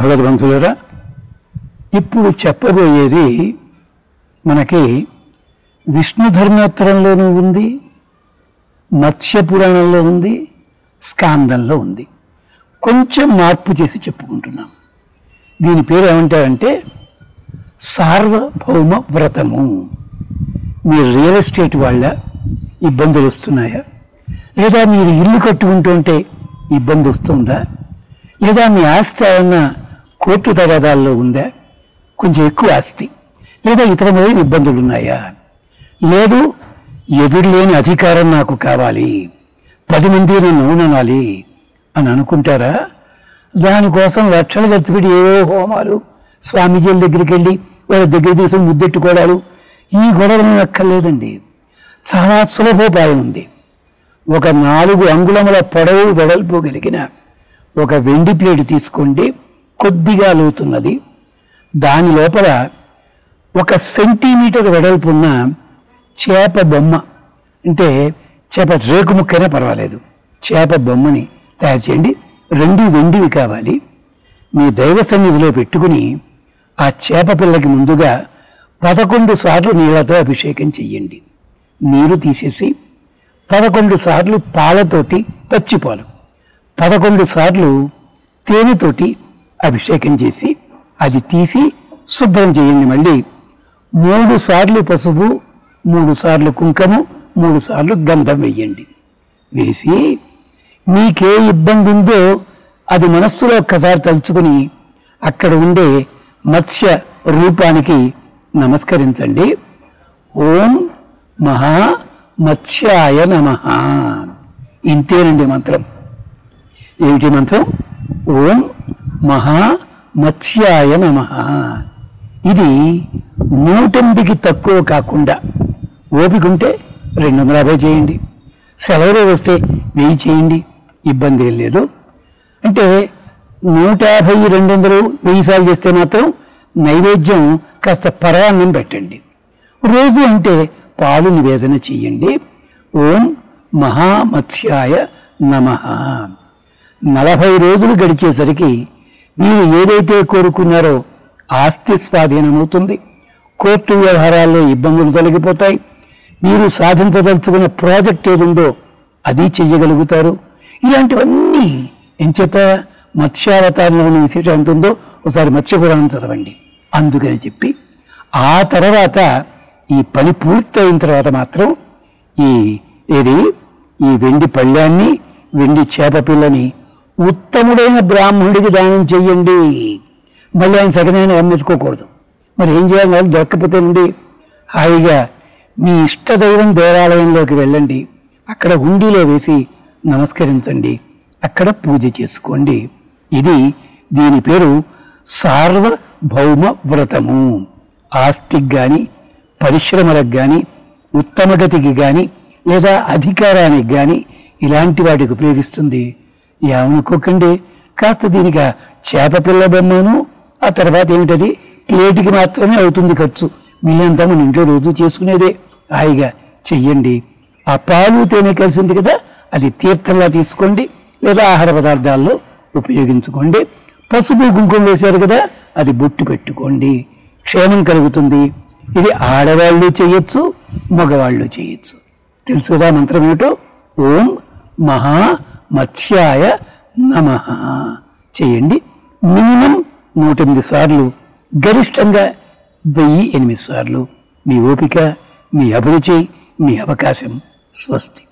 భగవద్బంధులరా ఇప్పుడు చెప్పబోయేది మనకి విష్ణు ధర్మోత్తరంలోనూ ఉంది మత్స్య పురాణంలో ఉంది స్కాందంలో ఉంది. కొంచెం మార్పు చేసి చెప్పుకుంటున్నాం. దీని పేరు ఏమంటారంటే సార్వభౌమ వ్రతము మీరు రియల్ ఎస్టేట్ వాళ్ళ ఇబ్బందులు వస్తున్నాయా? లేదా మీరు ఇల్లు కట్టుకుంటుంటే ఇబ్బంది వస్తుందా? లేదా మీ ఆస్తి ఏమన్నా కోర్టు తగాదాల్లో ఉందా? కొంచెం ఎక్కువ ఆస్తి. లేదా ఇతరమైన ఇబ్బందులు ఉన్నాయా లేదు ఎదురులేని అధికారం నాకు కావాలి. పది మంది నన్ను అవుననాలి అని అనుకుంటారా? దానికోసం లక్షలు ఖర్చు పెట్టి ఏవో హోమాలు స్వామీజీల దగ్గరికి వెళ్ళి వాళ్ళ దగ్గర తీసుకుని ముద్దెట్టుకోవడాలు ఈ గొడవలు అక్కర్లేదండి. చాలా సులభోపాయం ఉంది. ఒక నాలుగు అంగుళముల పొడవు వెడల్పు కలిగిన ఒక వెండి ప్లేట్ తీసుకోండి. కొద్దిగా లోతున్నది. దాని లోపల ఒక సెంటీమీటర్ వెడల్పున్న చేప బొమ్మ అంటే చేప రేకు ముక్కైనా పర్వాలేదు. చేప బొమ్మని తయారు చేయండి. రెండు వెండివి కావాలి. మీ దైవ సన్నిధిలో పెట్టుకుని ఆ చేప పిల్లకి ముందుగా పదకొండు సార్లు నీళ్ళతో అభిషేకం చెయ్యండి. నీరు తీసేసి పదకొండు సార్లు పాలతోటి పచ్చిపాలు పదకొండు సార్లు తేనెతోటి అభిషేకం చేసి అది తీసి శుభ్రం చేయండి మళ్ళీ. మూడు సార్లు పసుపు మూడు సార్లు కుంకుమ మూడు సార్లు గంధం వేయండి. వేసి మీకే ఇబ్బంది ఉందో అది మనస్సులో ఒక్కసారి తలుచుకుని అక్కడ ఉండే మత్స్య రూపానికి నమస్కరించండి. ఓం మహా మత్స్యాయ నమ. ఇంతేనండి మంత్రం. ఏమిటి మంత్రం? ఓం మహా మత్స్యాయ నమ. ఇది నూటెనిమిదికి తక్కువ కాకుండా ఓపిక ఉంటే రెండు వందల యాభై చేయండి. సెలవులో వస్తే వెయ్యి చేయండి. ఇబ్బంది ఏం లేదు. అంటే నూట యాభై రెండు వందలు వెయ్యి సార్లు చేస్తే మాత్రం నైవేద్యం కాస్త పరాన్నం పెట్టండి. రోజు అంటే పాలు నివేదన చెయ్యండి ఓం మహామత్స్యాయ నమ. నలభై రోజులు గడిచేసరికి మీరు ఏదైతే కోరుకున్నారో ఆస్తి స్వాధీనమవుతుంది. కోర్టు వ్యవహారాల్లో ఇబ్బందులు తొలగిపోతాయి. మీరు సాధించదలుచుకున్న ప్రాజెక్ట్ ఏదుందో అది చెయ్యగలుగుతారు. ఇలాంటివన్నీ ఎంచేత మత్స్యావతారంలోని విశేషం ఎంత ఉందో ఒకసారి మత్స్యపురాణం చదవండి. అందుకని చెప్పి ఆ తర్వాత ఈ పని పూర్తయిన తర్వాత మాత్రం ఈ ఏది? ఈ వెండి పళ్ళాన్ని వెండి చేప పిల్లని ఉత్తముడైన బ్రాహ్మణుడికి దానం చెయ్యండి. మళ్ళీ ఆయన సగనైనా అమ్మేసుకోకూడదు మరి ఏం చేయాలి? వాళ్ళు దొరకకపోతేనండి హాయిగా మీ ఇష్టదైవం దేవాలయంలోకి వెళ్ళండి. అక్కడ హుండీలో వేసి నమస్కరించండి. అక్కడ పూజ చేసుకోండి. ఇది దీని పేరు సార్వభౌమ వ్రతము ఆస్తికి కానీ పరిశ్రమలకు కానీ ఉత్తమగతికి కానీ లేదా అధికారానికి కానీ ఇలాంటి వాటికి ఉపయోగిస్తుంది. ఏమనుకోకండి. కాస్త దీనికి చేప పిల్ల బొమ్మను ఆ తర్వాత ఏమిటది? ప్లేట్కి మాత్రమే అవుతుంది ఖర్చు. మిగిలినంతా మన ఇంట్లో రోజు చేసుకునేదే. హాయిగా చెయ్యండి. ఆ పాలు తేనె కలిసి ఉంది కదా అది తీర్థంలా తీసుకోండి. లేదా ఆహార పదార్థాల్లో ఉపయోగించుకోండి. పసుపు కుంకుమ వేశారు కదా అది బొట్టు పెట్టుకోండి. క్షేమం కలుగుతుంది. ఇది ఆడవాళ్ళు చేయొచ్చు మగవాళ్ళు చేయొచ్చు. తెలుసు కదా మంత్రం ఏమిటో? ఓం మహా మత్స్యాయ నమ. చేయండి. మినిమం నూట ఎనిమిది సార్లు గరిష్టంగా వెయ్యి ఎనిమిది సార్లు. మీ ఓపిక మీ అభిరుచి మీ అవకాశం స్వస్తి.